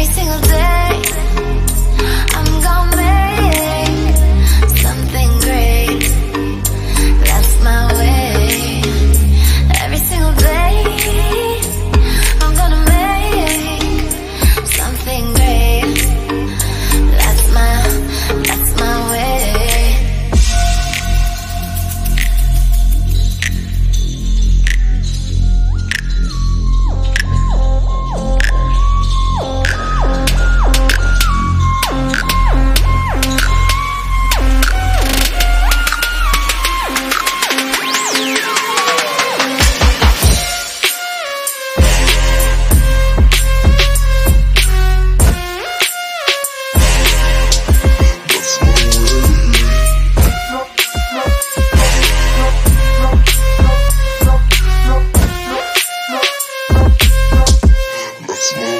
every single day Smooth.